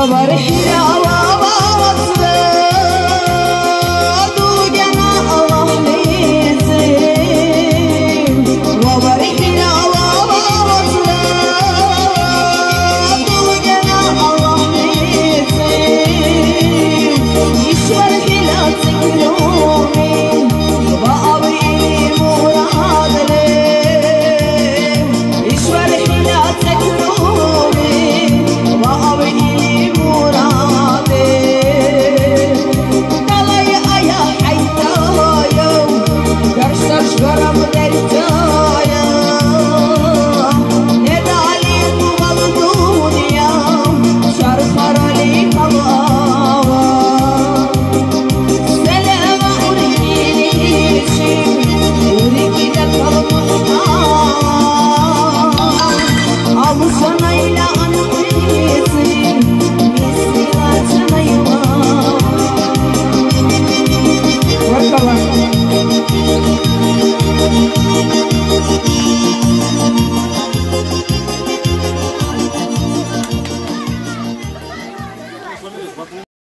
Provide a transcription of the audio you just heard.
সবার শিরা